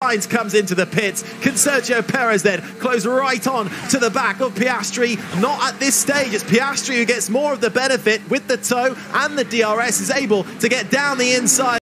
Sainz comes into the pits. Can Sergio Perez then close right on to the back of Piastri? Not at this stage. It's Piastri who gets more of the benefit with the toe, and the DRS is able to get down the inside.